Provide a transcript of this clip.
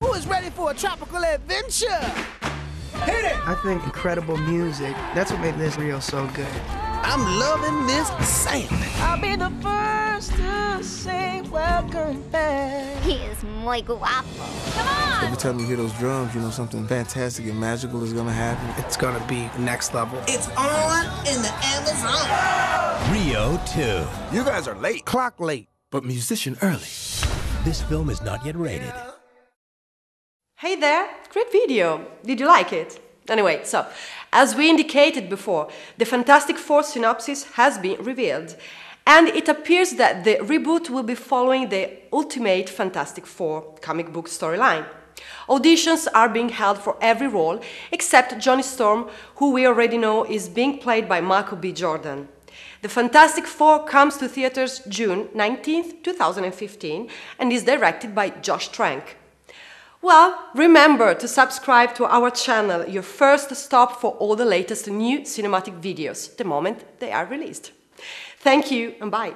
Who is ready for a tropical adventure? Hit it! I think incredible music, that's what made this reel so good. I'm loving this sailing. I'll be the first to say welcome back. He is muy guapo. Come on! Every time you hear those drums, you know something fantastic and magical is gonna happen. It's gonna be next level. It's on in the Amazon. Rio 2. You guys are late. Clock late. But musician early. This film is not yet rated. Hey there, great video. Did you like it? Anyway, so, as we indicated before, the Fantastic Four synopsis has been revealed, and it appears that the reboot will be following the Ultimate Fantastic Four comic book storyline. Auditions are being held for every role except Johnny Storm, who we already know is being played by Michael B. Jordan. The Fantastic Four comes to theaters June 19, 2015, and is directed by Josh Trank. Well, remember to subscribe to our channel, your first stop for all the latest new cinematic videos, the moment they are released. Thank you and bye.